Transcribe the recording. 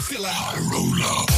still a high roller.